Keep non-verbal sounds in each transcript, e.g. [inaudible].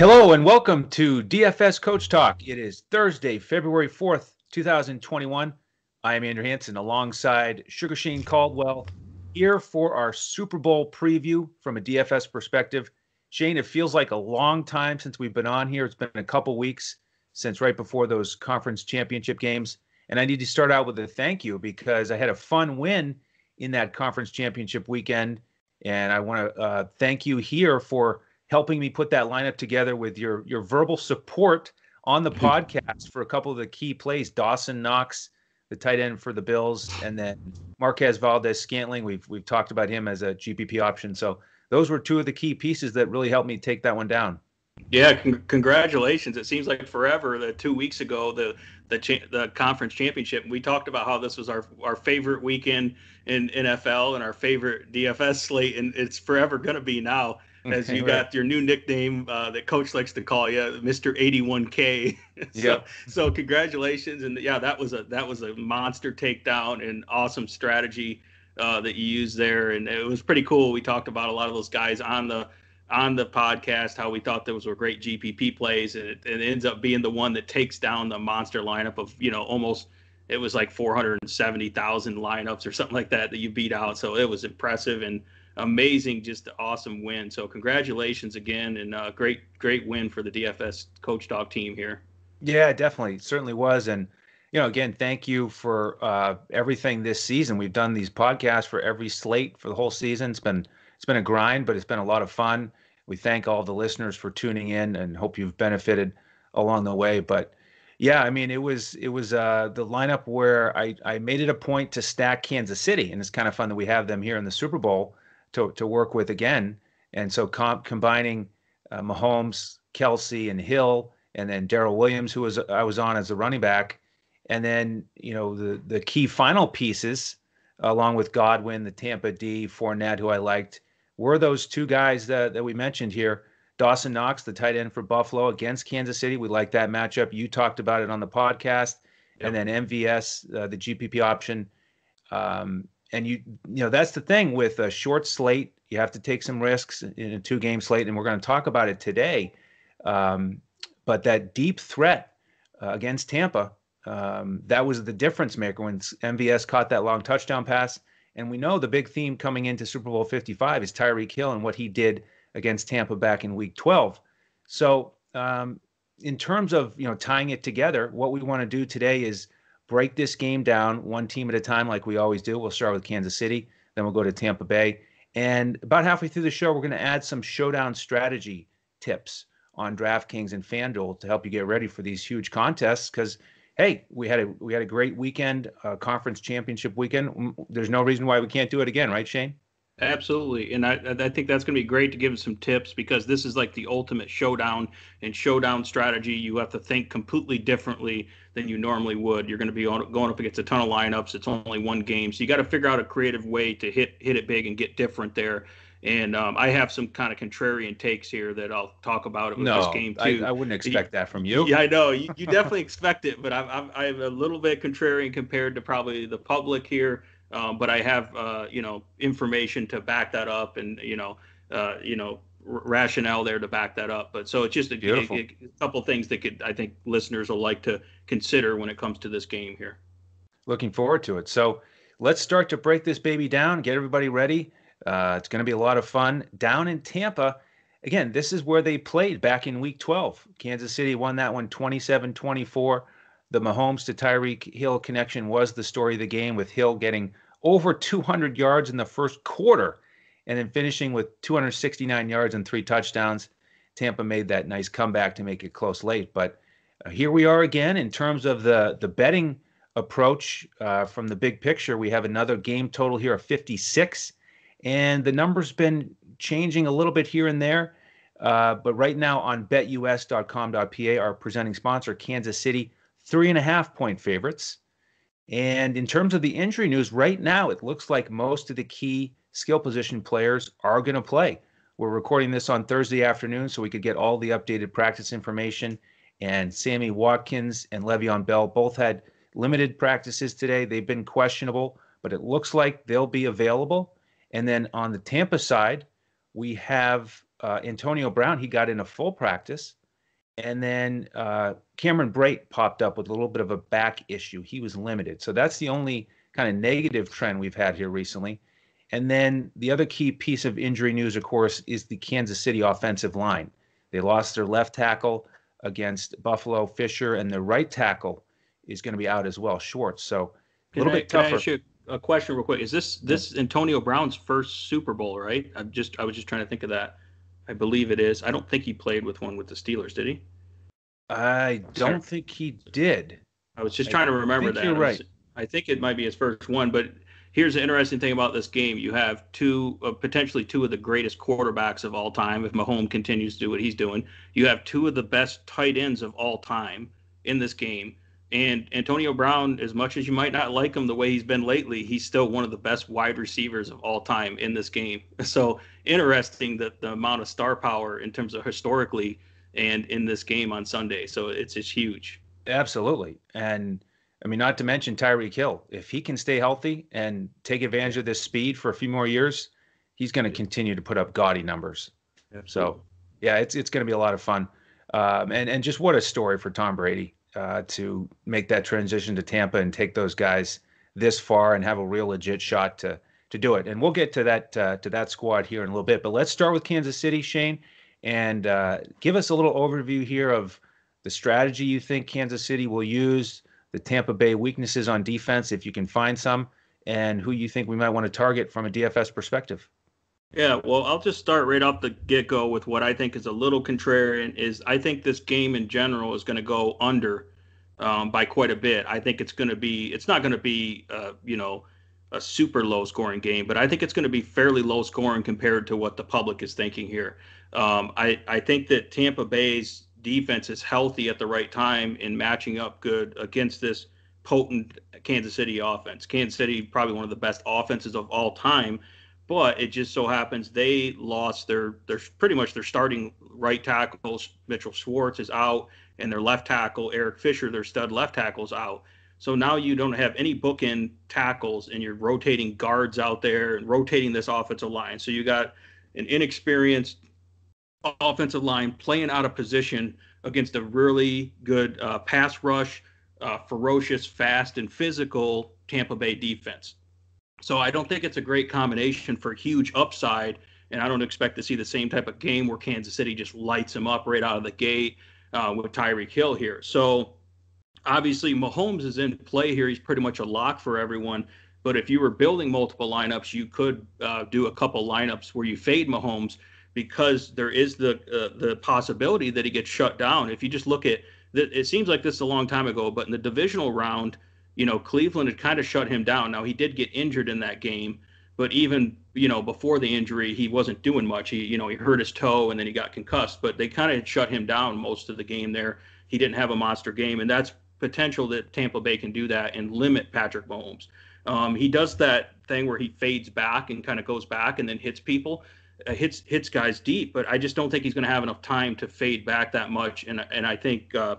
Hello and welcome to DFS Coach Talk. It is Thursday, February 4th, 2021. I am Andrew Hanson alongside Sugar Shane Caldwell here for our Super Bowl preview from a DFS perspective. Shane, it feels like a long time since we've been on here. It's been a couple weeks since right before those conference championship games. And I need to start out with a thank you because I had a fun win in that conference championship weekend. And I want to uh, thank you here for helping me put that lineup together with your your verbal support on the [laughs] podcast for a couple of the key plays. Dawson Knox, the tight end for the Bills, and then Marquez Valdes Scantling. We've we've talked about him as a GPP option. So those were two of the key pieces that really helped me take that one down. Yeah, con- congratulations! It seems like forever that two weeks ago the the cha- the conference championship. We talked about how this was our our favorite weekend in NFL and our favorite DFS slate, and it's forever going to be now [laughs] as you got your new nickname uh, that coach likes to call you, Mr. 81K. [laughs] so, yep. so congratulations, and yeah, that was a that was a monster takedown and awesome strategy uh, that you used there, and it was pretty cool. We talked about a lot of those guys on the on the podcast how we thought those were great GPP plays, and it, it ends up being the one that takes down the monster lineup of you know almost it was like 470,000 lineups or something like that that you beat out. So it was impressive and amazing, just awesome win. So congratulations again, and uh, great great win for the DFS Coach Dog team here. Yeah, definitely, certainly was, and you know, again, thank you for uh, everything this season. We've done these podcasts for every slate for the whole season. It's been it's been a grind, but it's been a lot of fun. We thank all the listeners for tuning in and hope you've benefited along the way. But yeah, I mean, it was it was uh, the lineup where I I made it a point to stack Kansas City, and it's kind of fun that we have them here in the Super Bowl to, to work with again. And so comp, combining uh, Mahomes, Kelce, and Hill, and then Darrel Williams, who was I was on as a running back, and then you know the the key final pieces, along with Godwin, the Tampa D, Fournette, who I liked, were those two guys that, that we mentioned here. Dawson Knox, the tight end for Buffalo against Kansas City. We like that matchup. You talked about it on the podcast. Yep. And then MVS, uh, the GPP option. Um, and you you know that's the thing with a short slate you have to take some risks in a two game slate and we're going to talk about it today. Um, but that deep threat uh, against tampa um, that was the difference maker when mvs caught that long touchdown pass. And we know the big theme coming into super bowl 55 is tyreek hill and what he did against tampa back in week 12 so um, in terms of you know tying it together what we want to do today is break this game down one team at a time, like we always do. We'll start with Kansas City, then we'll go to Tampa Bay. And about halfway through the show, we're going to add some showdown strategy tips on DraftKings and FanDuel to help you get ready for these huge contests. Because hey, we had a we had a great weekend, uh, conference championship weekend. There's no reason why we can't do it again, right, Shane? Absolutely, and I, I think that's going to be great to give some tips because this is like the ultimate showdown and showdown strategy. You have to think completely differently than you normally would. You're going to be going up against a ton of lineups. It's only one game, so you got to figure out a creative way to hit hit it big and get different there. And um, I have some kind of contrarian takes here that I'll talk about with no, this game too. I, I wouldn't expect that from you. Yeah, I know you, you definitely [laughs] expect it, but I'm, I'm I'm a little bit contrarian compared to probably the public here. Um, but I have uh, you know information to back that up, and you know uh, you know r- rationale there to back that up. But so it's just a, a, a, couple things that could I think listeners will like to consider when it comes to this game here. Looking forward to it. So let's start to break this baby down, get everybody ready. Uh, it's going to be a lot of fun down in Tampa. Again, this is where they played back in week 12. Kansas City won that one 27 24 the Mahomes to Tyreek Hill connection was the story of the game, with Hill getting over 200 yards in the first quarter and then finishing with 269 yards and three touchdowns. Tampa made that nice comeback to make it close late. But uh, here we are again in terms of the, the betting approach uh, from the big picture. We have another game total here of 56, and the number's been changing a little bit here and there. Uh, but right now on betus.com.pa, our presenting sponsor, Kansas City three and a half point favorites. And in terms of the injury news, right now it looks like most of the key skill position players are going to play. We're recording this on Thursday afternoon so we could get all the updated practice information. And Sammy Watkins and Le'Veon Bell both had limited practices today. They've been questionable, but it looks like they'll be available. And then on the Tampa side, we have uh, Antonio Brown, he got in a full practice. And then uh, Cameron Brate popped up with a little bit of a back issue. He was limited. So that's the only kind of negative trend we've had here recently. And then the other key piece of injury news, of course, is the Kansas City offensive line. They lost their left tackle against Buffalo Fisher, and their right tackle is going to be out as well, Schwartz. So a little I, bit tougher. Can I ask you a question real quick? Is this this Antonio Brown's first Super Bowl? Right? I'm just I was just trying to think of that. I believe it is. I don't think he played with one with the Steelers, did he? I don't think he did. I was just trying to remember that. You're right. I think it might be his first one, but here's the interesting thing about this game: you have two, uh, potentially two of the greatest quarterbacks of all time. If Mahomes continues to do what he's doing, you have two of the best tight ends of all time in this game. And Antonio Brown, as much as you might not like him the way he's been lately, he's still one of the best wide receivers of all time in this game. [laughs] So interesting that the amount of star power in terms of historically and in this game on Sunday. So it's it's huge. Absolutely. And I mean, not to mention Tyreek Hill. If he can stay healthy and take advantage of this speed for a few more years, he's going to continue to put up gaudy numbers. Absolutely. So, yeah, it's it's going to be a lot of fun. Um, and and just what a story for Tom Brady uh, to make that transition to Tampa and take those guys this far and have a real legit shot to to do it. And we'll get to that uh, to that squad here in a little bit. But let's start with Kansas City, Shane, and uh, give us a little overview here of the strategy you think Kansas City will use the Tampa Bay weaknesses on defense, if you can find some, and who you think we might want to target from a DFS perspective. Yeah, well, I'll just start right off the get go with what I think is a little contrarian. Is I think this game in general is going to go under um, by quite a bit. I think it's going to be. It's not going to be, uh, you know, a super low scoring game, but I think it's going to be fairly low scoring compared to what the public is thinking here. Um, I I think that Tampa Bay's defense is healthy at the right time in matching up good against this potent Kansas City offense. Kansas City probably one of the best offenses of all time, but it just so happens they lost their their pretty much their starting right tackle Mitchell Schwartz is out and their left tackle Eric Fisher their stud left tackle is out. So now you don't have any bookend tackles and you're rotating guards out there and rotating this offensive line. So you got an inexperienced offensive line playing out of position against a really good uh, pass rush, uh, ferocious, fast, and physical Tampa Bay defense. So I don't think it's a great combination for huge upside, and I don't expect to see the same type of game where Kansas City just lights them up right out of the gate uh, with Tyreek Hill here. So obviously Mahomes is in play here. He's pretty much a lock for everyone. But if you were building multiple lineups, you could uh, do a couple lineups where you fade Mahomes because there is the uh, the possibility that he gets shut down. If you just look at it seems like this is a long time ago, but in the divisional round, you know, Cleveland had kind of shut him down. Now he did get injured in that game, but even you know before the injury, he wasn't doing much. He you know he hurt his toe and then he got concussed, but they kind of shut him down most of the game there. He didn't have a monster game, and that's potential that Tampa Bay can do that and limit Patrick Mahomes. Um, he does that thing where he fades back and kind of goes back and then hits people uh, hits hits guys deep, but I just don't think he's going to have enough time to fade back that much. And and I think uh,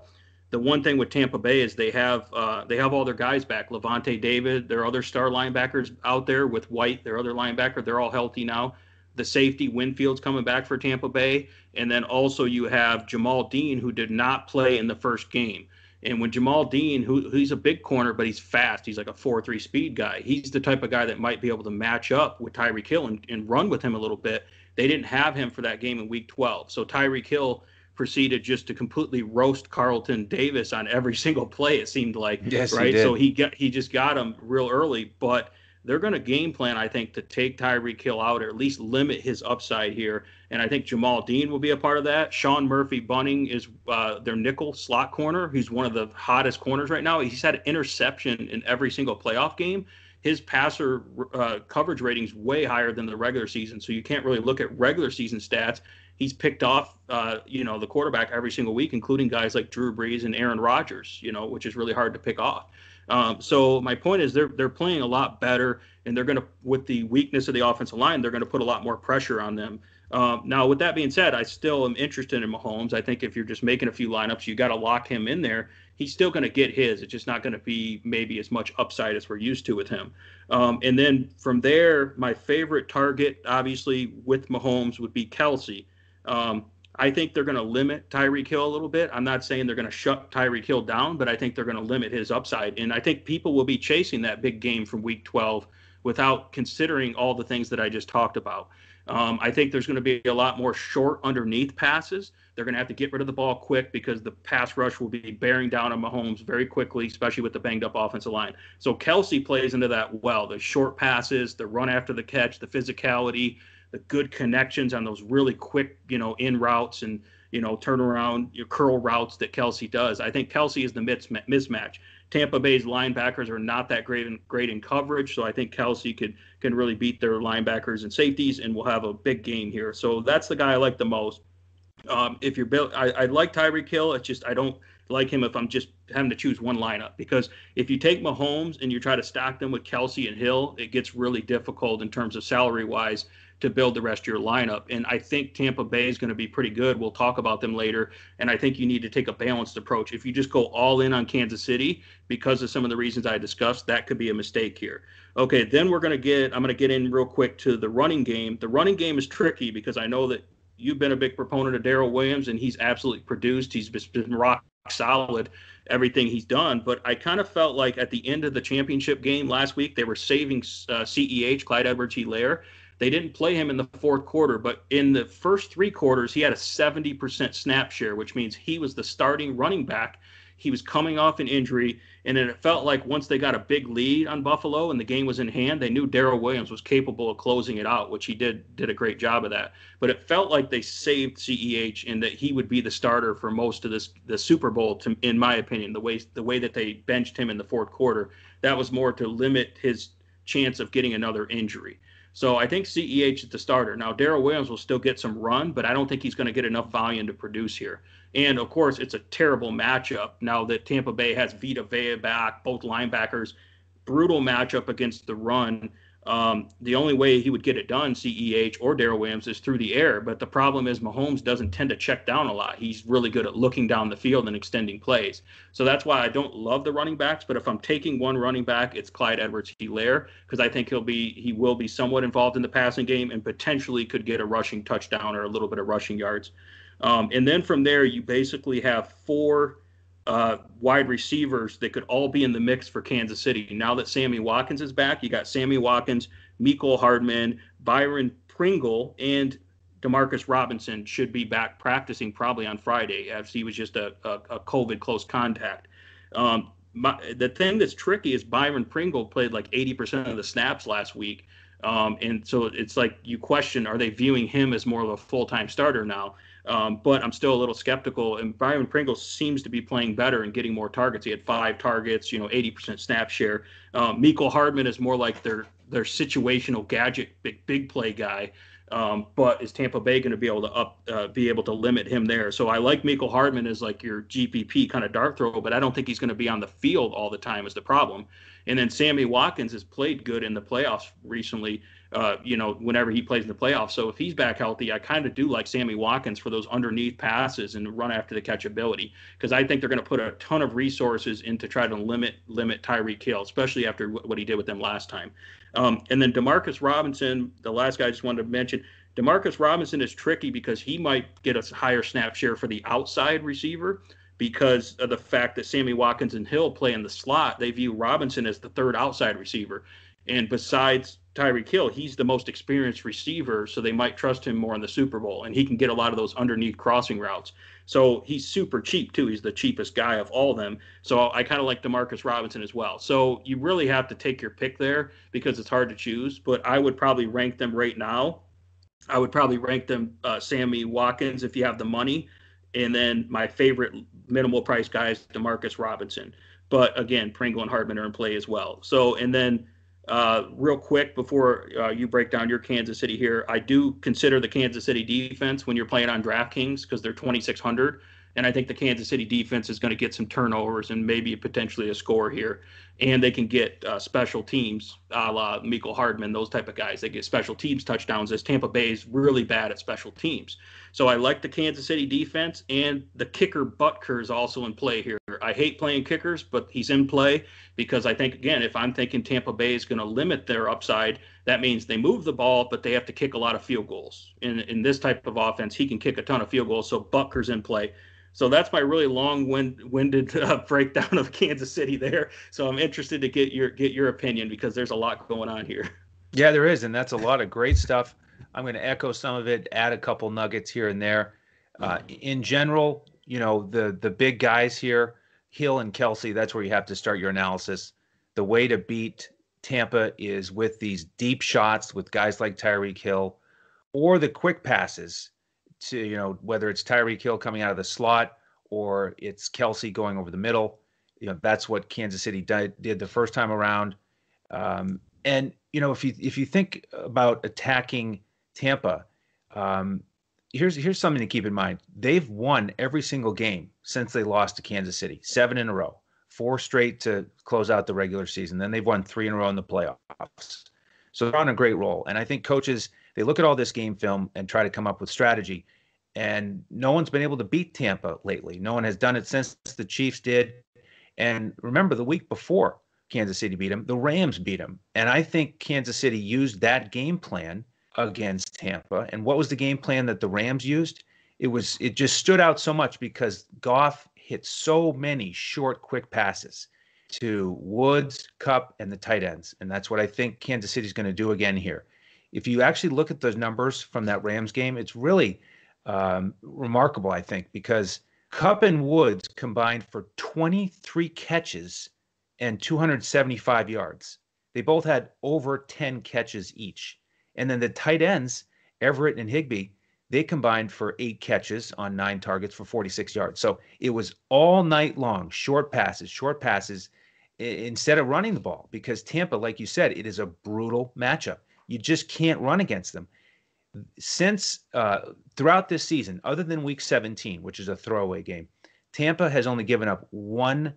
the one thing with Tampa Bay is they have uh, they have all their guys back. Lavonte David, their other star linebackers out there with White, their other linebacker, they're all healthy now. The safety Winfield's coming back for Tampa Bay, and then also you have Jamel Dean who did not play in the first game. And when Jamel Dean, who he's a big corner, but he's fast, he's like a 4 3 speed guy. He's the type of guy that might be able to match up with Tyreek Hill and, and run with him a little bit. They didn't have him for that game in week 12. So Tyreek Hill proceeded just to completely roast Carlton Davis on every [laughs] single play, it seemed like. Yes, right. He so he got he just got him real early. But they're going to game plan, I think, to take Tyreek Hill out or at least limit his upside here. And I think Jamel Dean will be a part of that. Sean Murphy Bunting is uh, their nickel slot corner. He's one of the hottest corners right now. He's had an interception in every single playoff game. His passer uh, coverage rating's way higher than the regular season, so you can't really look at regular season stats. He's picked off, uh, you know, the quarterback every single week, including guys like Drew Brees and Aaron Rodgers, you know, which is really hard to pick off. Um, so my point is they're they're playing a lot better, and they're going to with the weakness of the offensive line, they're going to put a lot more pressure on them. Um, now, with that being said, I still am interested in Mahomes. I think if you're just making a few lineups, you got to lock him in there. He's still going to get his. It's just not going to be maybe as much upside as we're used to with him. Um, and then from there, my favorite target, obviously with Mahomes, would be Kelce. Um, I think they're going to limit Tyreek Hill a little bit. I'm not saying they're going to shut Tyreek Hill down, but I think they're going to limit his upside. And I think people will be chasing that big game from week 12 without considering all the things that I just talked about. Um, I think there's going to be a lot more short underneath passes. They're going to have to get rid of the ball quick because the pass rush will be bearing down on Mahomes very quickly, especially with the banged up offensive line. So Kelce plays into that well. The short passes, the run after the catch, the physicality, the good connections on those really quick, you know, in routes and you know turnaround your curl routes that Kelce does. I think Kelce is the mismatch. Tampa Bay's linebackers are not that great in, great in coverage, so I think Kelce could can really beat their linebackers and safeties, and we'll have a big game here. So that's the guy I like the most. Um, if you're built, I, I like Tyreek Hill. It's just I don't like him if I'm just having to choose one lineup because if you take Mahomes and you try to stack them with Kelce and Hill, it gets really difficult in terms of salary wise to build the rest of your lineup. And I think Tampa Bay is going to be pretty good. We'll talk about them later. And I think you need to take a balanced approach. If you just go all in on Kansas City because of some of the reasons I discussed, that could be a mistake here. Okay, then we're going to get, I'm going to get in real quick to the running game. The running game is tricky because I know that you've been a big proponent of Darrel Williams and he's absolutely produced. He's been rock solid everything he's done. But I kind of felt like at the end of the championship game last week, they were saving uh, CEH, Clyde Edwards Helaire, they didn't play him in the fourth quarter, but in the first three quarters, he had a 70% snap share, which means he was the starting running back. He was coming off an injury, and it felt like once they got a big lead on Buffalo and the game was in hand, they knew Darrel Williams was capable of closing it out, which he did did a great job of that. But it felt like they saved CEH and that he would be the starter for most of this the Super Bowl. To, in my opinion, the way the way that they benched him in the fourth quarter, that was more to limit his chance of getting another injury. So I think CEH is the starter. Now, Darrel Williams will still get some run, but I don't think he's going to get enough volume to produce here. And of course, it's a terrible matchup now that Tampa Bay has Vita Vea back, both linebackers. Brutal matchup against the run. Um, the only way he would get it done, CEH or Darrel Williams, is through the air. But the problem is Mahomes doesn't tend to check down a lot. He's really good at looking down the field and extending plays. So that's why I don't love the running backs. But if I'm taking one running back, it's Clyde Edwards Helaire because I think he'll be he will be somewhat involved in the passing game and potentially could get a rushing touchdown or a little bit of rushing yards. Um, and then from there, you basically have four uh, wide receivers that could all be in the mix for Kansas City. Now that Sammy Watkins is back, you got Sammy Watkins, Mecole Hardman, Byron Pringle, and Demarcus Robinson should be back practicing probably on Friday, as he was just a, a, a COVID close contact. Um, my, the thing that's tricky is Byron Pringle played like 80% of the snaps last week. Um, and so it's like you question are they viewing him as more of a full time starter now? Um, but I'm still a little skeptical. And Byron Pringle seems to be playing better and getting more targets. He had five targets, you know, 80% snap share. Um, Mecole Hardman is more like their their situational gadget big big play guy. Um, but is Tampa Bay going to be able to up uh, be able to limit him there? So I like Mecole Hardman as like your GPP kind of dart throw, but I don't think he's going to be on the field all the time is the problem. And then Sammy Watkins has played good in the playoffs recently uh, you know, whenever he plays in the playoffs. So if he's back healthy, I kind of do like Sammy Watkins for those underneath passes and run after the catchability because I think they're going to put a ton of resources into try to limit limit Tyreek Hill, especially after what he did with them last time. Um, and then Demarcus Robinson, the last guy I just wanted to mention. Demarcus Robinson is tricky because he might get a higher snap share for the outside receiver because of the fact that Sammy Watkins and Hill play in the slot. They view Robinson as the third outside receiver. And besides Tyreek Hill, he's the most experienced receiver, so they might trust him more in the Super Bowl, and he can get a lot of those underneath crossing routes. So he's super cheap too. He's the cheapest guy of all of them. So I kind of like Demarcus Robinson as well. So you really have to take your pick there because it's hard to choose. But I would probably rank them right now. I would probably rank them uh, Sammy Watkins if you have the money, and then my favorite minimal price guy is Demarcus Robinson. But again, Pringle and Hardman are in play as well. So and then uh, real quick before uh, you break down your Kansas City here, I do consider the Kansas City defense when you're playing on DraftKings because they're 2,600. And I think the Kansas City defense is going to get some turnovers and maybe potentially a score here. And they can get uh, special teams a la Mecole Hardman, those type of guys. They get special teams touchdowns as Tampa Bay is really bad at special teams. So I like the Kansas City defense and the kicker Butker is also in play here. I hate playing kickers, but he's in play because I think again, if I'm thinking Tampa Bay is going to limit their upside, that means they move the ball, but they have to kick a lot of field goals. In in this type of offense, he can kick a ton of field goals, so Butker's in play. So that's my really long-winded [laughs] uh, breakdown of Kansas City there. So I'm interested to get your get your opinion because there's a lot going on here. Yeah, there is, and that's a lot of great stuff. I'm going to echo some of it, add a couple nuggets here and there. Uh, in general, you know, the the big guys here, Hill and Kelce. that's where you have to start your analysis. The way to beat Tampa is with these deep shots with guys like Tyreek Hill or the quick passes to, you know, whether it's Tyreek Hill coming out of the slot or it's Kelce going over the middle. You know, that's what Kansas City did, did the first time around. Um, and you know, if you if you think about attacking Tampa, um, here's here's something to keep in mind. They've won every single game since they lost to Kansas City, seven in a row, four straight to close out the regular season. Then they've won three in a row in the playoffs. So they're on a great roll. And I think coaches they look at all this game film and try to come up with strategy. And no one's been able to beat Tampa lately. No one has done it since the Chiefs did. And remember, the week before Kansas City beat them, the Rams beat them. And I think Kansas City used that game plan against Tampa. And what was the game plan that the Rams used? It was it just stood out so much because Goff hit so many short, quick passes to Woods, Kupp, and the tight ends. And that's what I think Kansas City is going to do again here. If you actually look at those numbers from that Rams game, it's really um, remarkable, I think, because Kupp and Woods combined for 23 catches and 275 yards. They both had over 10 catches each. And then the tight ends, Everett and Higbee, they combined for eight catches on nine targets for 46 yards. So it was all night long, short passes, short passes instead of running the ball because Tampa, like you said, it is a brutal matchup. You just can't run against them. Since uh, throughout this season, other than week 17, which is a throwaway game, Tampa has only given up one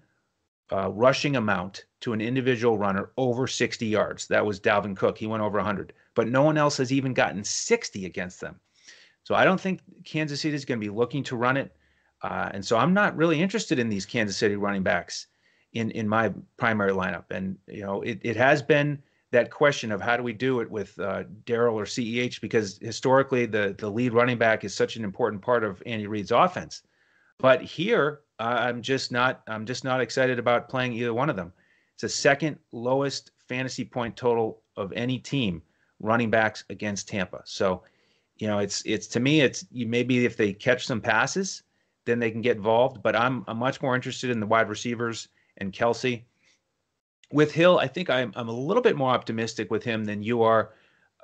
uh, rushing amount to an individual runner over 60 yards. That was Dalvin Cook. He went over 100 but no one else has even gotten 60 against them. So I don't think Kansas City is going to be looking to run it. Uh, and so I'm not really interested in these Kansas City running backs in, in my primary lineup. And, you know, it, it has been that question of how do we do it with uh, Darrel or CEH because historically the, the lead running back is such an important part of Andy Reid's offense. But here, I'm just not I'm just not excited about playing either one of them. It's the second lowest fantasy point total of any team running backs against Tampa. So, you know, it's it's to me, it's you maybe if they catch some passes, then they can get involved. But I'm I'm much more interested in the wide receivers and Kelce. With Hill, I think I'm I'm a little bit more optimistic with him than you are.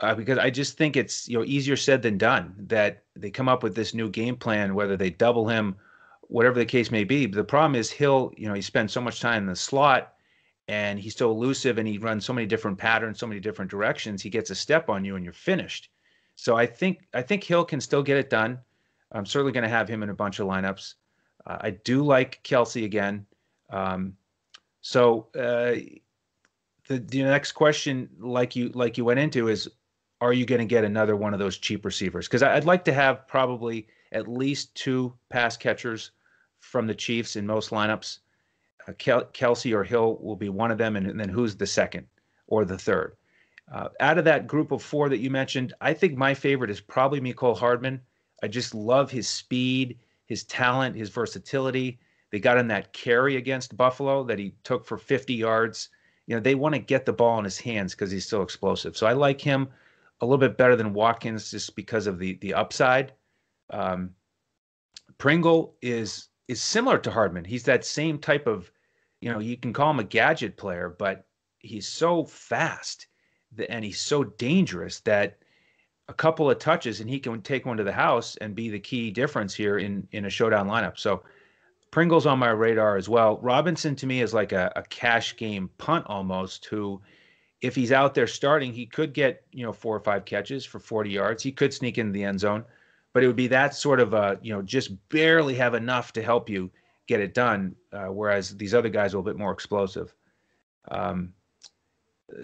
Uh, because I just think it's you know easier said than done that they come up with this new game plan, whether they double him, whatever the case may be. But the problem is Hill, you know, he spends so much time in the slot and he's so elusive and he runs so many different patterns, so many different directions. He gets a step on you and you're finished. So I think I think Hill can still get it done. I'm certainly going to have him in a bunch of lineups. Uh, I do like Kelce again. Um, so uh, the the next question, like you like you went into, is are you going to get another one of those cheap receivers? Because I'd like to have probably at least two pass catchers from the Chiefs in most lineups. Uh, Kel- Kelce or Hill will be one of them, and, and then who's the second or the third? Uh, out of that group of four that you mentioned, I think my favorite is probably Mecole Hardman. I just love his speed, his talent, his versatility. They got in that carry against Buffalo that he took for 50 yards. You know, they want to get the ball in his hands because he's so explosive. So I like him a little bit better than Watkins just because of the the upside. Um, Pringle is is similar to Hardman. He's that same type of, you know, you can call him a gadget player, but he's so fast and he's so dangerous that a couple of touches and he can take one to the house and be the key difference here in in a showdown lineup. So Pringle's on my radar as well. Robinson to me is like a, a cash game punt almost who if he's out there starting, he could get, you know, four or five catches for 40 yards. He could sneak into the end zone but it would be that sort of a you know just barely have enough to help you get it done, uh, whereas these other guys are a bit more explosive. Um,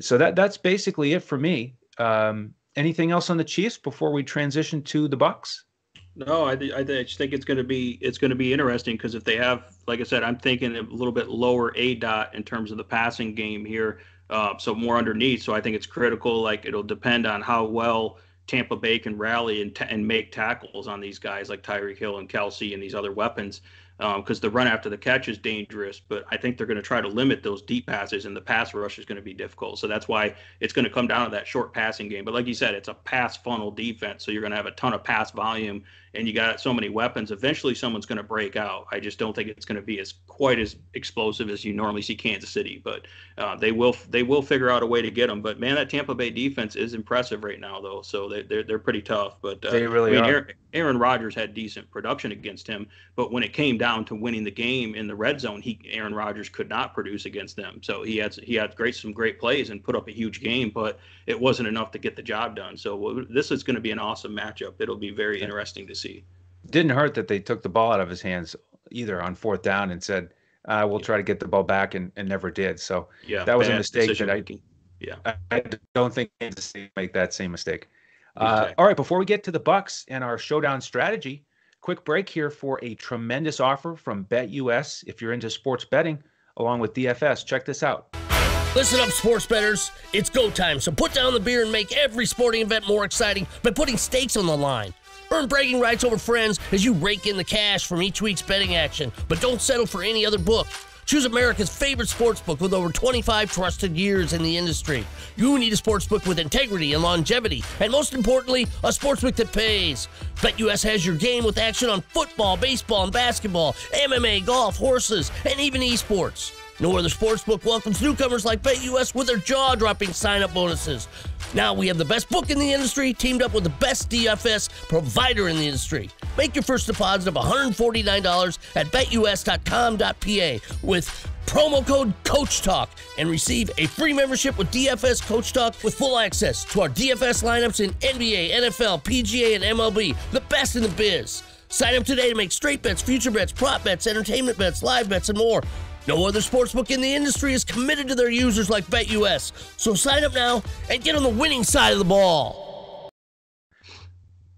so that that's basically it for me. Um, anything else on the Chiefs before we transition to the Bucks? No, I, th- I just think it's going to be it's going to be interesting because if they have, like I said, I'm thinking a little bit lower aDOT in terms of the passing game here, uh, so more underneath. So I think it's critical. Like it'll depend on how well Tampa Bay can rally and, t- and make tackles on these guys like Tyreek Hill and Kelce and these other weapons because um, the run after the catch is dangerous. But I think they're going to try to limit those deep passes, and the pass rush is going to be difficult. So that's why it's going to come down to that short passing game. But like you said, it's a pass funnel defense, so you're going to have a ton of pass volume, and you got so many weapons. Eventually, someone's going to break out. I just don't think it's going to be as quite as explosive as you normally see Kansas City, but uh, they will they will figure out a way to get them. But man, that Tampa Bay defense is impressive right now, though. So they, they're they're pretty tough. But uh, they really I mean, are. Aaron, Aaron Rodgers had decent production against him, but when it came down to winning the game in the red zone, he Aaron Rodgers could not produce against them. So he had he had great some great plays and put up a huge game, but it wasn't enough to get the job done. So this is going to be an awesome matchup. It'll be very interesting to see. Didn't hurt that they took the ball out of his hands either on fourth down and said, uh, "We'll try to get the ball back," and, and never did. So yeah, that was a mistake that I. Yeah, I, I don't think Kansas City make that same mistake. Uh, all right, before we get to the Bucks and our showdown strategy, quick break here for a tremendous offer from BetUS. If you're into sports betting, along with DFS, check this out. Listen up, sports betters. It's go time, so put down the beer and make every sporting event more exciting by putting stakes on the line. Earn bragging rights over friends as you rake in the cash from each week's betting action, but don't settle for any other book. Choose America's favorite sports book with over 25 trusted years in the industry. You need a sports book with integrity and longevity, and most importantly, a sports book that pays. BetUS has your game with action on football, baseball, and basketball, MMA, golf, horses, and even esports. No other sportsbook welcomes newcomers like BetUS with their jaw-dropping sign-up bonuses. Now we have the best book in the industry teamed up with the best DFS provider in the industry. Make your first deposit of $149 at betus.com.pa with promo code Coach Talk and receive a free membership with DFS Coach Talk with full access to our DFS lineups in NBA, NFL, PGA, and MLB, the best in the biz. Sign up today to make straight bets, future bets, prop bets, entertainment bets, live bets, and more. No other sportsbook in the industry is committed to their users like BetUS. So sign up now and get on the winning side of the ball.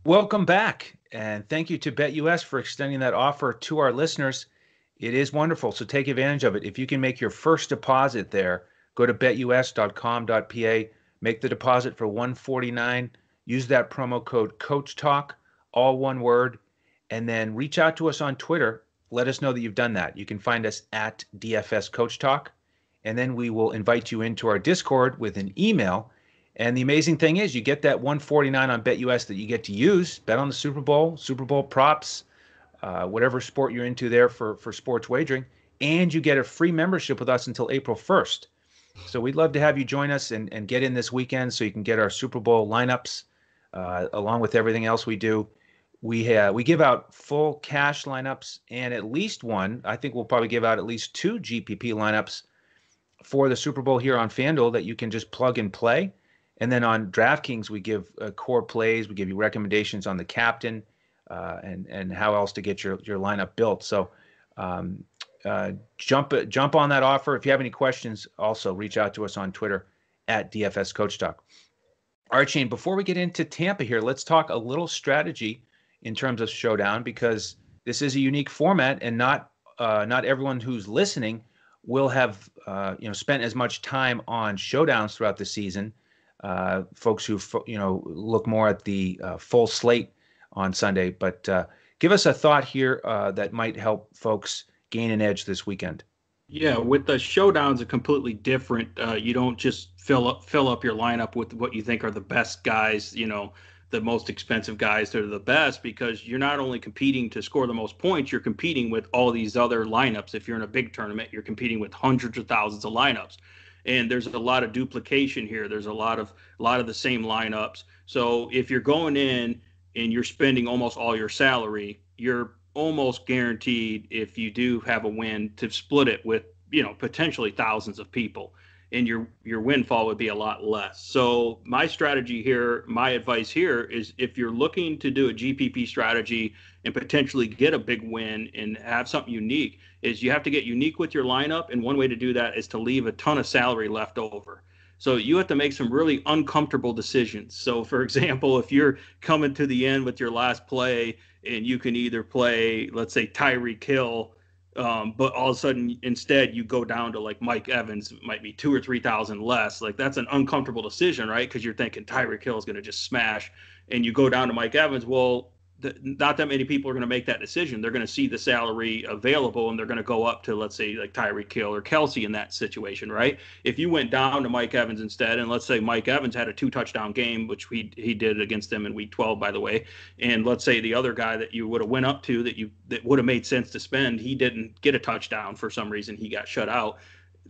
Welcome back. And thank you to BetUS for extending that offer to our listeners. It is wonderful. So take advantage of it. If you can make your first deposit there, go to betus.com.pa, make the deposit for 149 use that promo code coach talk all one word and then reach out to us on twitter let us know that you've done that. You can find us at DFS Coach Talk, and then we will invite you into our Discord with an email. And the amazing thing is, you get that 149 on BetUS that you get to use, bet on the Super Bowl, Super Bowl props, uh, whatever sport you're into there for for sports wagering, and you get a free membership with us until April 1st. So we'd love to have you join us and, and get in this weekend so you can get our Super Bowl lineups uh, along with everything else we do we have we give out full cash lineups and at least one. I think we'll probably give out at least two GPP lineups for the Super Bowl here on FanDuel that you can just plug and play. And then on DraftKings, we give uh, core plays. We give you recommendations on the captain uh, and and how else to get your your lineup built. So um, uh, jump jump on that offer. If you have any questions, also reach out to us on Twitter at DFS Coach Talk. Right, Shane. Before we get into Tampa here, let's talk a little strategy in terms of showdown because this is a unique format and not uh, not everyone who's listening will have uh, you know spent as much time on showdowns throughout the season. Uh, folks who you know look more at the uh, full slate on Sunday, but uh, give us a thought here uh, that might help folks gain an edge this weekend. Yeah, with the showdowns, are completely different. you don't just fill up fill up your lineup with what you think are the best guys. You know, the most expensive guys that are the best because you're not only competing to score the most points, you're competing with all these other lineups. If you're in a big tournament, you're competing with hundreds of thousands of lineups. And there's a lot of duplication here. There's a lot of a lot of the same lineups. So if you're going in and you're spending almost all your salary, you're almost guaranteed if you do have a win to split it with, you know, potentially thousands of people and your your windfall would be a lot less. So my strategy here, my advice here is if you're looking to do a GPP strategy and potentially get a big win and have something unique, is you have to get unique with your lineup, and one way to do that is to leave a ton of salary left over. So you have to make some really uncomfortable decisions. So, for [laughs] example, if you're coming to the end with your last play and you can either play, let's say, Tyreek Hill, um, but all of a sudden instead you go down to like Mike Evans, might be two or three thousand less. Like that's an uncomfortable decision, right? Because you're thinking Tyreek Hill is going to just smash, and you go down to Mike Evans. Well, not that many people are going to make that decision. They're going to see the salary available and they're going to go up to, let's say, like Tyreek Hill or Kelce in that situation, right? If you went down to Mike Evans instead, and let's say Mike Evans had a two touchdown game, which he he did against them in Week 12, by the way, and let's say the other guy that you would have went up to that you that would have made sense to spend, he didn't get a touchdown for some reason, he got shut out.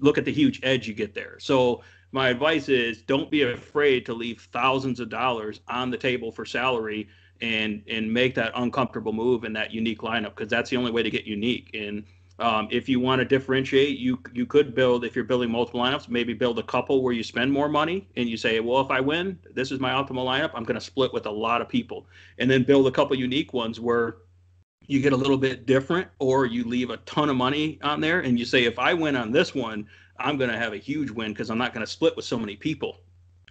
Look at the huge edge you get there. So my advice is don't be afraid to leave thousands of dollars on the table for salary and and make that uncomfortable move in that unique lineup because that's the only way to get unique. And um, if you want to differentiate, you you could build if you're building multiple lineups, maybe build a couple where you spend more money and you say, well, if I win, this is my optimal lineup. I'm going to split with a lot of people, and then build a couple unique ones where you get a little bit different, or you leave a ton of money on there and you say, if I win on this one, I'm going to have a huge win because I'm not going to split with so many people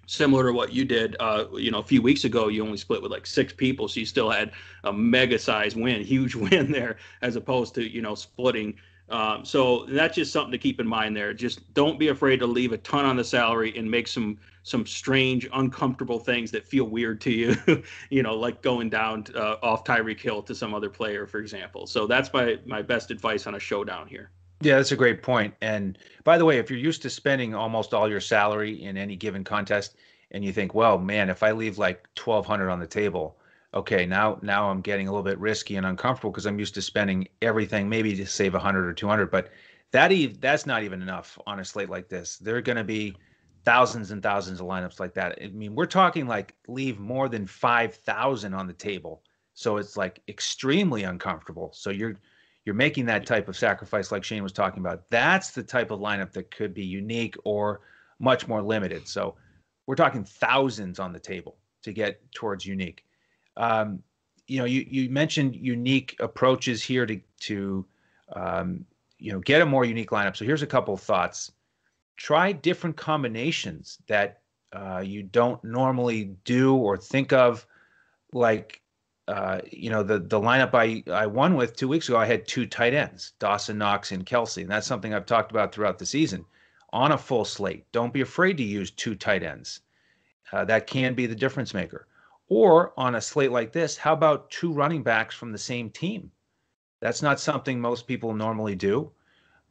similar to what you did uh, you know a few weeks ago you only split with like six people so you still had a mega size win [laughs] huge win there as opposed to you know splitting. Um, so that's just something to keep in mind there. Just don't be afraid to leave a ton on the salary and make some some strange uncomfortable things that feel weird to you [laughs] you know like going down uh, off Tyreek Hill to some other player for example. So that's my my best advice on a showdown here yeah, that's a great point. And by the way, if you're used to spending almost all your salary in any given contest, and you think, well, man, if I leave like twelve hundred on the table, okay, now now I'm getting a little bit risky and uncomfortable because I'm used to spending everything, maybe to save hundred or two hundred, but that e- that's not even enough on a slate like this. There are going to be thousands and thousands of lineups like that. I mean, we're talking like leave more than five thousand on the table, so it's like extremely uncomfortable. So you're you're making that type of sacrifice like Shane was talking about. That's the type of lineup that could be unique or much more limited. So we're talking thousands on the table to get towards unique. Um, you know, you, you mentioned unique approaches here to to um, you know get a more unique lineup. So here's a couple of thoughts. Try different combinations that uh, you don't normally do or think of, like uh, you know, the the lineup I I won with two weeks ago, I had two tight ends, Dawson Knox and Kelce, and that's something I've talked about throughout the season. On a full slate, don't be afraid to use two tight ends. Uh, that can be the difference maker. Or on a slate like this, how about two running backs from the same team? That's not something most people normally do.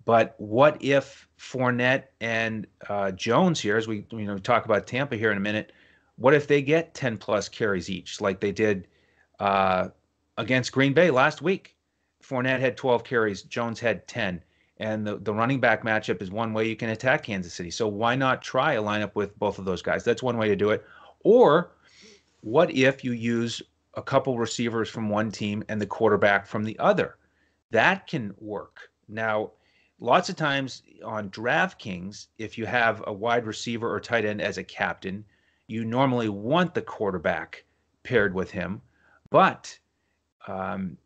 But what if Fournette and uh, Jones here, as we you know talk about Tampa here in a minute, what if they get 10 plus carries each, like they did uh, against Green Bay last week. Fournette had 12 carries, Jones had 10. And the, the running back matchup is one way you can attack Kansas City. So why not try a lineup with both of those guys? That's one way to do it. Or what if you use a couple receivers from one team and the quarterback from the other? That can work. Now, lots of times on DraftKings, if you have a wide receiver or tight end as a captain, you normally want the quarterback paired with him. But um,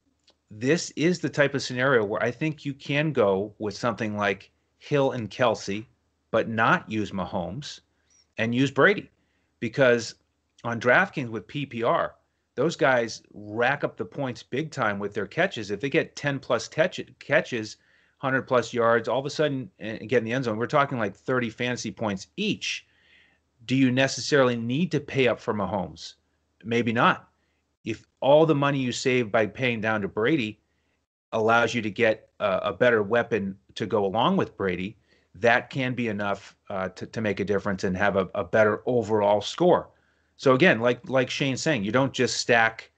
this is the type of scenario where I think you can go with something like Hill and Kelce, but not use Mahomes and use Brady. Because on DraftKings with PPR, those guys rack up the points big time with their catches. If they get 10 plus catches, 100 plus yards, all of a sudden, and get in the end zone, we're talking like 30 fantasy points each. Do you necessarily need to pay up for Mahomes? Maybe not if all the money you save by paying down to Brady allows you to get a, a better weapon to go along with Brady, that can be enough uh, to, to make a difference and have a, a better overall score. So again, like like Shane's saying, you don't just stack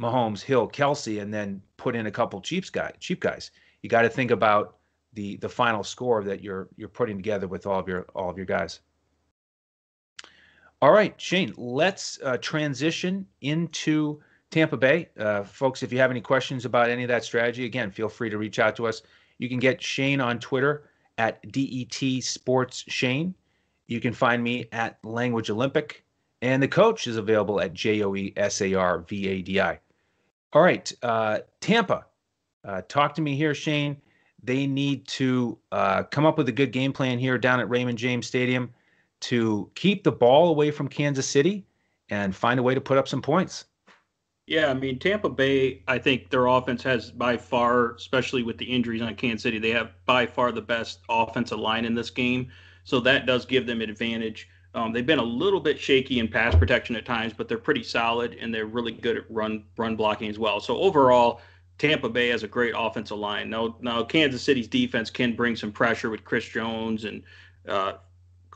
Mahomes, Hill, Kelce, and then put in a couple cheap guy cheap guys. You got to think about the the final score that you're you're putting together with all of your all of your guys. All right, Shane, let's uh, transition into Tampa Bay. Uh, folks, if you have any questions about any of that strategy, again, feel free to reach out to us. You can get Shane on Twitter at DET Sports Shane. You can find me at Language Olympic. And the coach is available at J O E S A R V A D I. All right, uh, Tampa. Uh, talk to me here, Shane. They need to uh, come up with a good game plan here down at Raymond James Stadium to keep the ball away from Kansas City and find a way to put up some points. Yeah, I mean Tampa Bay. I think their offense has by far, especially with the injuries on Kansas City, they have by far the best offensive line in this game. So that does give them an advantage. Um, they've been a little bit shaky in pass protection at times, but they're pretty solid and they're really good at run run blocking as well. So overall, Tampa Bay has a great offensive line. Now, now Kansas City's defense can bring some pressure with Chris Jones and uh,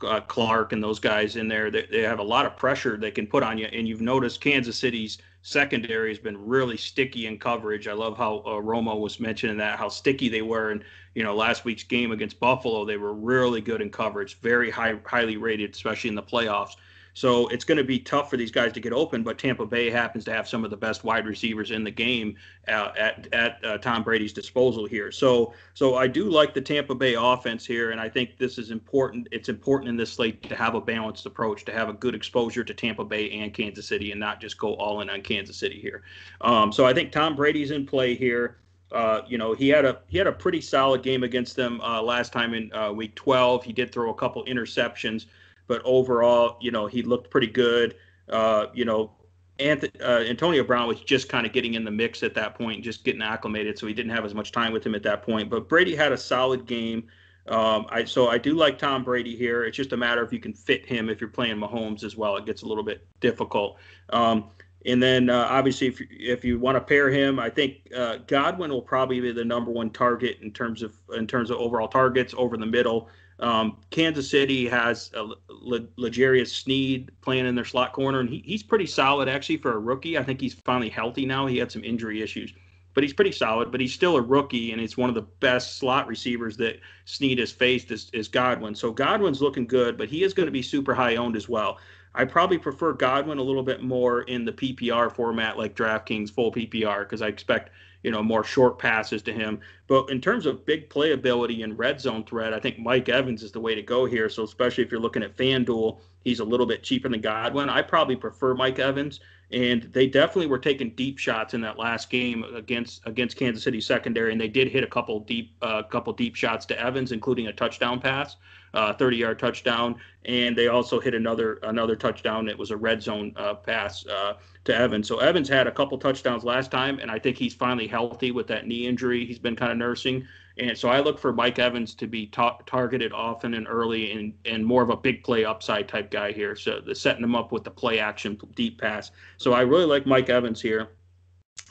uh, Clark and those guys in there. They, they have a lot of pressure they can put on you. And you've noticed Kansas City's secondary has been really sticky in coverage. I love how uh, Romo was mentioning that, how sticky they were. And, you know, last week's game against Buffalo, they were really good in coverage, very high, highly rated, especially in the playoffs. So it's going to be tough for these guys to get open, but Tampa Bay happens to have some of the best wide receivers in the game uh, at at uh, Tom Brady's disposal here. So so I do like the Tampa Bay offense here, and I think this is important. It's important in this slate to have a balanced approach, to have a good exposure to Tampa Bay and Kansas City, and not just go all in on Kansas City here. Um, so I think Tom Brady's in play here. Uh, you know, he had a he had a pretty solid game against them uh, last time in uh, Week 12. He did throw a couple interceptions but overall, you know, he looked pretty good. Uh, you know, uh, Antonio Brown was just kind of getting in the mix at that point, just getting acclimated, so he didn't have as much time with him at that point. But Brady had a solid game. Um, I so I do like Tom Brady here. It's just a matter if you can fit him if you're playing Mahomes as well. It gets a little bit difficult. Um, and then uh, obviously, if if you want to pair him, I think uh, Godwin will probably be the number one target in terms of in terms of overall targets over the middle. Um, Kansas City has uh, L'Jarius Sneed playing in their slot corner, and he, he's pretty solid actually for a rookie. I think he's finally healthy now. He had some injury issues, but he's pretty solid. But he's still a rookie, and it's one of the best slot receivers that Sneed has faced is, is Godwin. So Godwin's looking good, but he is going to be super high owned as well. I probably prefer Godwin a little bit more in the PPR format, like DraftKings full PPR, because I expect you know, more short passes to him. But in terms of big playability and red zone threat, I think Mike Evans is the way to go here. So especially if you're looking at FanDuel, he's a little bit cheaper than Godwin. I probably prefer Mike Evans. And they definitely were taking deep shots in that last game against against Kansas City secondary, and they did hit a couple deep uh, couple deep shots to Evans, including a touchdown pass 30 yard touchdown, and they also hit another another touchdown. It was a red zone uh, pass uh, to Evans. So Evans had a couple touchdowns last time, and I think he's finally healthy with that knee injury he's been kind of nursing. And so I look for Mike Evans to be ta- targeted often and early, and and more of a big play upside type guy here. So the setting him up with the play action deep pass. So I really like Mike Evans here.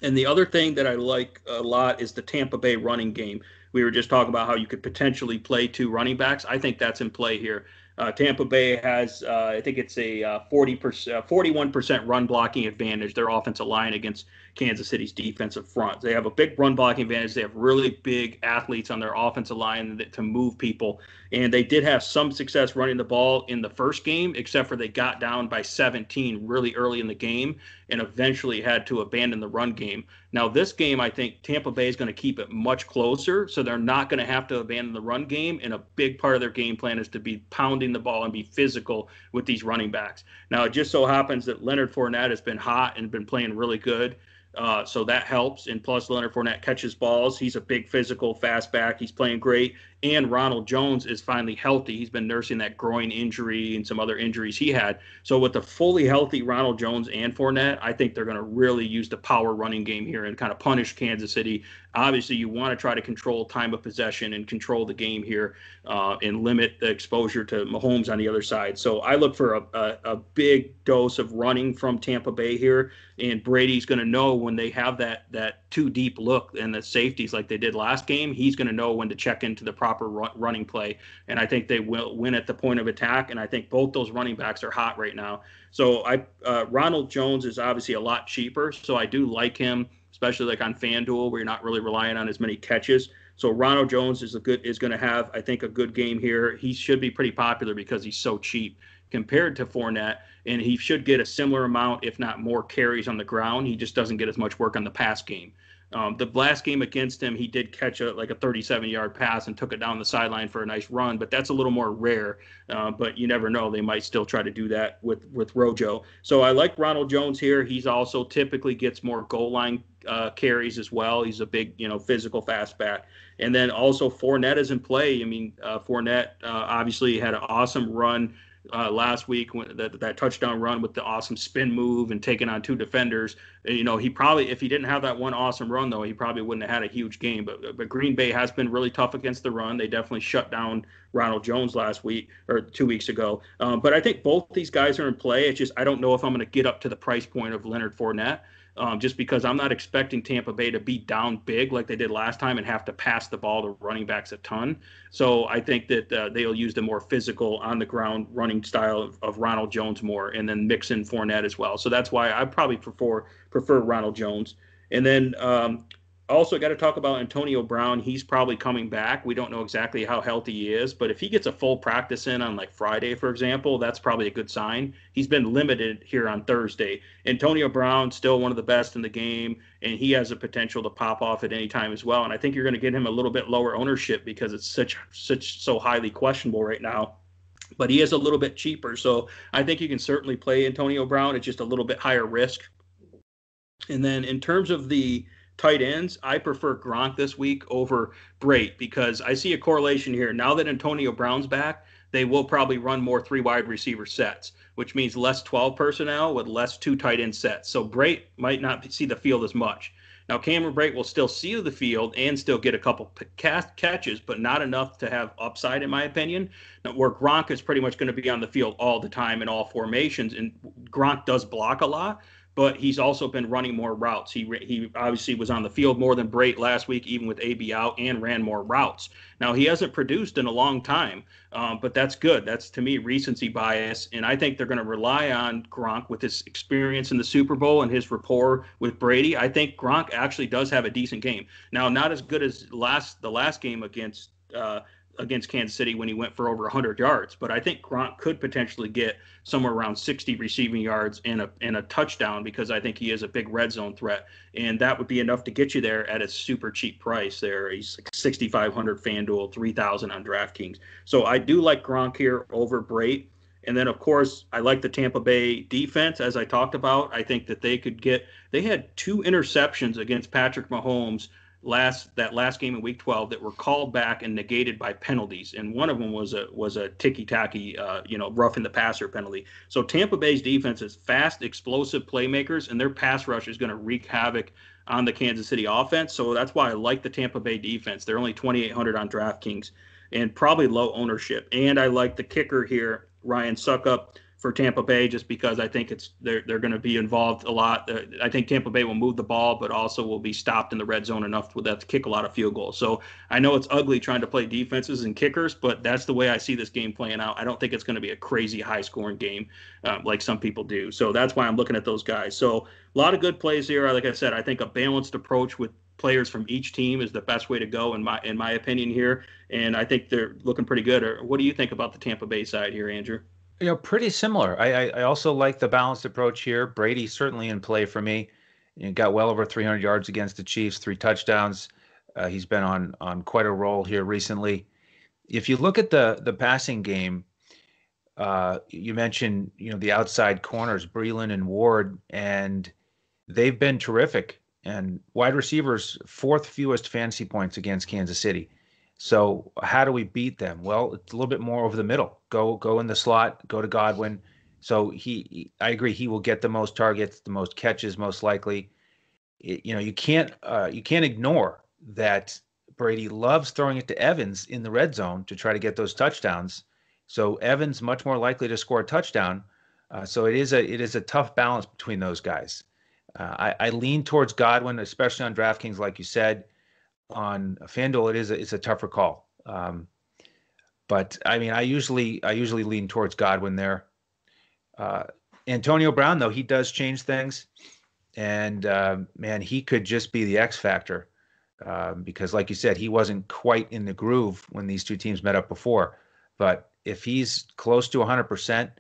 And the other thing that I like a lot is the Tampa Bay running game. We were just talking about how you could potentially play two running backs. I think that's in play here. Uh, Tampa Bay has, uh, I think it's a uh, 40%, 41% run blocking advantage, their offensive line against Kansas City's defensive front. They have a big run blocking advantage. They have really big athletes on their offensive line to move people. And they did have some success running the ball in the first game, except for they got down by 17 really early in the game and eventually had to abandon the run game. Now, this game, I think Tampa Bay is going to keep it much closer. So they're not going to have to abandon the run game. And a big part of their game plan is to be pounding the ball and be physical with these running backs. Now, it just so happens that Leonard Fournette has been hot and been playing really good. Uh, so that helps. And plus, Leonard Fournette catches balls. He's a big physical, fast back. He's playing great and Ronald Jones is finally healthy. He's been nursing that groin injury and some other injuries he had. So with the fully healthy Ronald Jones and Fournette, I think they're going to really use the power running game here and kind of punish Kansas City. Obviously, you want to try to control time of possession and control the game here uh, and limit the exposure to Mahomes on the other side. So I look for a, a, a big dose of running from Tampa Bay here, and Brady's going to know when they have that that too deep look and the safeties like they did last game. He's going to know when to check into the proper run, running play, and I think they will win at the point of attack. And I think both those running backs are hot right now. So I uh, Ronald Jones is obviously a lot cheaper, so I do like him, especially like on FanDuel where you're not really relying on as many catches. So Ronald Jones is a good is going to have I think a good game here. He should be pretty popular because he's so cheap compared to Fournette, and he should get a similar amount, if not more, carries on the ground. He just doesn't get as much work on the pass game. Um, the last game against him, he did catch a like a 37-yard pass and took it down the sideline for a nice run, but that's a little more rare. Uh, but you never know; they might still try to do that with with Rojo. So I like Ronald Jones here. He's also typically gets more goal line uh, carries as well. He's a big, you know, physical fast back. And then also Fournette is in play. I mean, uh, Fournette uh, obviously had an awesome run uh, last week when that, that touchdown run with the awesome spin move and taking on two defenders. You know, he probably if he didn't have that one awesome run though, he probably wouldn't have had a huge game. But but Green Bay has been really tough against the run. They definitely shut down Ronald Jones last week or two weeks ago. Um, but I think both these guys are in play. It's just I don't know if I'm going to get up to the price point of Leonard Fournette um, just because I'm not expecting Tampa Bay to be down big like they did last time and have to pass the ball to running backs a ton. So I think that uh, they'll use the more physical, on the ground running style of, of, Ronald Jones more, and then mix in Fournette as well. So that's why I probably prefer prefer Ronald Jones. And then um, also got to talk about Antonio Brown. He's probably coming back. We don't know exactly how healthy he is, but if he gets a full practice in on like Friday, for example, that's probably a good sign. He's been limited here on Thursday. Antonio Brown still one of the best in the game, and he has the potential to pop off at any time as well. And I think you're going to get him a little bit lower ownership because it's such such so highly questionable right now. But he is a little bit cheaper, so I think you can certainly play Antonio Brown. It's just a little bit higher risk. And then in terms of the tight ends, I prefer Gronk this week over Brate because I see a correlation here. Now that Antonio Brown's back, they will probably run more three wide receiver sets, which means less 12 personnel with less two tight end sets. So Brate might not see the field as much. Now Cameron Brate will still see the field and still get a couple catches, but not enough to have upside, in my opinion. Now, where Gronk is pretty much going to be on the field all the time in all formations, and Gronk does block a lot but he's also been running more routes. He he obviously was on the field more than Brate last week, even with AB out, and ran more routes. Now he hasn't produced in a long time, um, but that's good. That's to me recency bias, and I think they're going to rely on Gronk with his experience in the Super Bowl and his rapport with Brady. I think Gronk actually does have a decent game. Now, not as good as last the last game against. Uh, against Kansas City when he went for over 100 yards. But I think Gronk could potentially get somewhere around 60 receiving yards and a and a touchdown because I think he is a big red zone threat, and that would be enough to get you there at a super cheap price. There, he's like 6,500 FanDuel, 3,000 on DraftKings. So I do like Gronk here over Brate. And then, of course, I like the Tampa Bay defense, as I talked about. I think that they could get, they had two interceptions against Patrick Mahomes last that last game in week 12 that were called back and negated by penalties. And one of them was a was a ticky-tacky uh, you know roughing the passer penalty. So tampa bay's defense is fast explosive playmakers and their pass rush is going to wreak havoc on the kansas city offense. So that's why i like the tampa bay defense. They're only 2800 on draftkings and probably low ownership. And i like the kicker here ryan succop for Tampa Bay just because I think it's they're they're going to be involved a lot. Uh, I think Tampa Bay will move the ball, but also will be stopped in the red zone enough with that to kick a lot of field goals. So I know it's ugly trying to play defenses and kickers, but that's the way I see this game playing out. I don't think it's going to be a crazy high scoring game uh, like some people do. So that's why I'm looking at those guys. So a lot of good plays here. Like I said, I think a balanced approach with players from each team is the best way to go in my in my opinion here. And I think they're looking pretty good. Or what do you think about the Tampa Bay side here, Andrew? You know, pretty similar. I, I, I also like the balanced approach here. Brady certainly in play for me. Got well over 300 yards against the Chiefs, three touchdowns. Uh, he's been on on quite a roll here recently. If you look at the the passing game, uh, you mentioned you know the outside corners, Breeland and Ward, and they've been terrific. And wide receivers, fourth fewest fantasy points against Kansas City. So how do we beat them? Well, it's a little bit more over the middle. Go go in the slot. Go to Godwin. So he, I agree, he will get the most targets, the most catches, most likely. It, you know, you can't uh, you can't ignore that Brady loves throwing it to Evans in the red zone to try to get those touchdowns. So Evans much more likely to score a touchdown. Uh, so it is a it is a tough balance between those guys. Uh, I, I lean towards Godwin, especially on DraftKings, like you said on FanDuel, it is a, it's a tougher call. Um, but I mean, I usually I usually lean towards Godwin there. Uh, Antonio Brown, though, he does change things, and uh, man, he could just be the X factor um, because, like you said, he wasn't quite in the groove when these two teams met up before. But if he's close to 100 percent,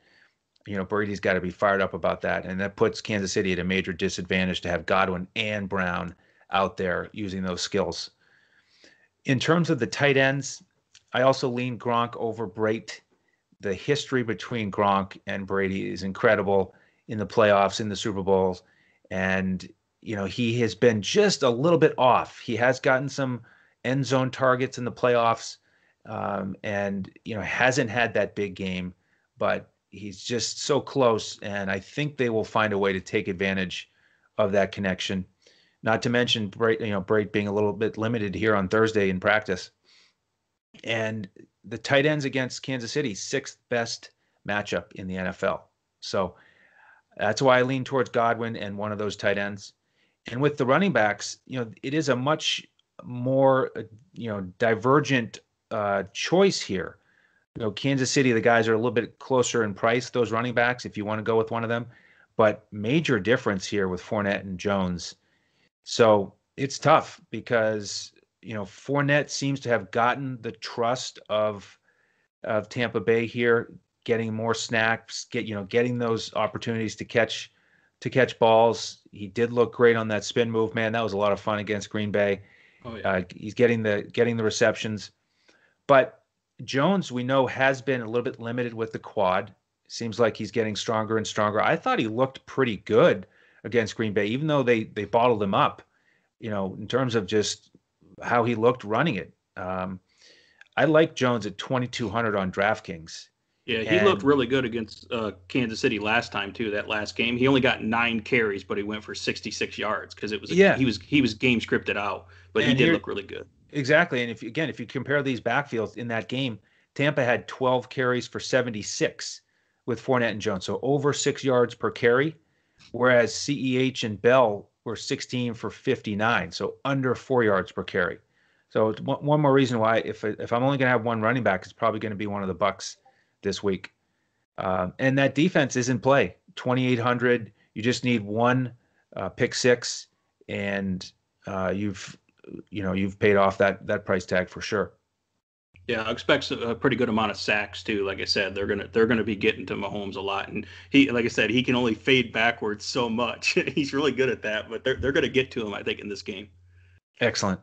you know, Brady's got to be fired up about that, and that puts Kansas City at a major disadvantage to have Godwin and Brown out there using those skills in terms of the tight ends, I also lean Gronk over Brate. The history between Gronk and Brady is incredible in the playoffs, in the Super Bowls. And, you know, he has been just a little bit off. He has gotten some end zone targets in the playoffs um, and, you know, hasn't had that big game. but he's just so close, and I think they will find a way to take advantage of that connection. Not to mention, you know, Brate being a little bit limited here on Thursday in practice, and the tight ends against Kansas City, sixth best matchup in the NFL. So that's why I lean towards Godwin and one of those tight ends. And with the running backs, you know, it is a much more, you know, divergent uh, choice here. You know, Kansas City, the guys are a little bit closer in price, those running backs, if you want to go with one of them. But major difference here with Fournette and Jones. So it's tough because, you know, Fournette seems to have gotten the trust of of Tampa Bay here, getting more snaps, get you know, getting those opportunities to catch to catch balls. He did look great on that spin move, man. That was a lot of fun against Green Bay. Oh, yeah. uh, he's getting the getting the receptions, but Jones we know has been a little bit limited with the quad. Seems like he's getting stronger and stronger. I thought he looked pretty good against Green Bay, even though they they bottled him up. You know, in terms of just how he looked running it. Um, I like Jones at 2200 on DraftKings. Yeah, he and, looked really good against uh, Kansas City last time too. That last game, he only got nine carries, but he went for 66 yards because it was yeah. he was he was game scripted out, but and he did here, look really good. Exactly, and if again if you compare these backfields in that game, Tampa had 12 carries for 76 with Fournette and Jones, so over six yards per carry, whereas Ceh and Bell were 16 for 59, so under four yards per carry. So one more reason why if if I'm only going to have one running back, it's probably going to be one of the Bucks this week. Uh, and that defense is in play. 2,800. You just need one uh, pick six, and uh, you've you know you've paid off that that price tag for sure. Yeah, I expect a pretty good amount of sacks too. Like I said, they're gonna they're gonna be getting to Mahomes a lot, and he, like I said, he can only fade backwards so much. [laughs] He's really good at that, but they're they're gonna get to him, I think, in this game. Excellent.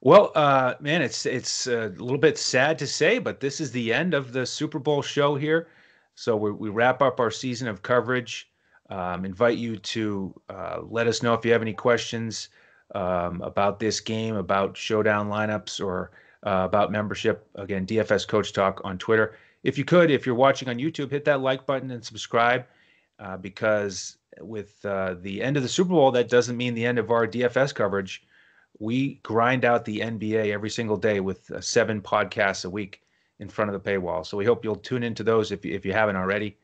Well, uh, man, it's it's a little bit sad to say, but this is the end of the Super Bowl show here. So we, we wrap up our season of coverage. Um, invite you to uh, let us know if you have any questions um, about this game, about showdown lineups, or uh, about membership. Again, DFS Coach Talk on Twitter. If you could, if you're watching on YouTube, hit that like button and subscribe uh, because with uh, the end of the Super Bowl, that doesn't mean the end of our DFS coverage we grind out the NBA every single day with uh, seven podcasts a week in front of the paywall. So we hope you'll tune into those if you, if you haven't already.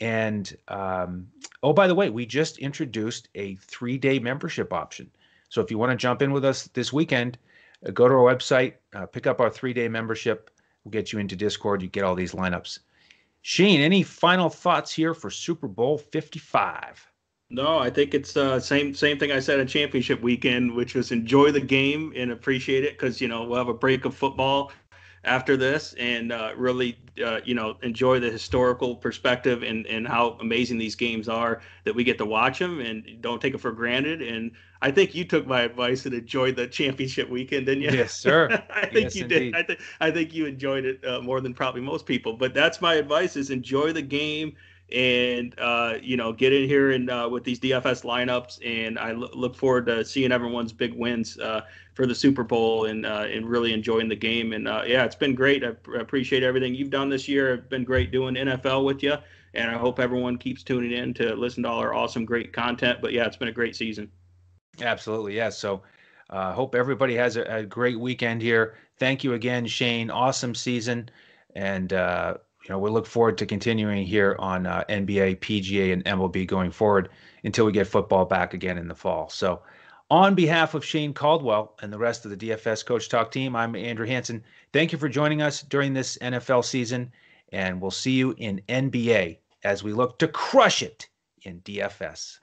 And um, oh, by the way, we just introduced a three day membership option. So if you want to jump in with us this weekend, go to our website, uh, pick up our three day membership. We'll get you into Discord. You get all these lineups. Shane, any final thoughts here for Super Bowl 55? No, I think it's uh, same same thing I said on championship weekend, which was enjoy the game and appreciate it because you know we'll have a break of football after this and uh, really uh, you know enjoy the historical perspective and and how amazing these games are that we get to watch them and don't take it for granted. And I think you took my advice and enjoyed the championship weekend, didn't you? Yes, sir. [laughs] I think yes, you indeed. did. I think I think you enjoyed it uh, more than probably most people. But that's my advice: is enjoy the game and uh, you know get in here and uh, with these DFS lineups. And I l- look forward to seeing everyone's big wins uh, for the Super Bowl and uh, and really enjoying the game. And uh, yeah, it's been great. I appreciate everything you've done this year. It's been great doing NFL with you, and I hope everyone keeps tuning in to listen to all our awesome, great content. But yeah, it's been a great season. Absolutely, yeah. So. Uh, hope everybody has a, a, great weekend here. Thank you again, Shane. Awesome season, and uh, you know, we look forward to continuing here on uh, NBA, PGA, and MLB going forward until we get football back again in the fall. So, on behalf of Shane Caldwell and the rest of the DFS Coach Talk team, I'm Andrew Hanson. Thank you for joining us during this NFL season, and we'll see you in NBA as we look to crush it in DFS.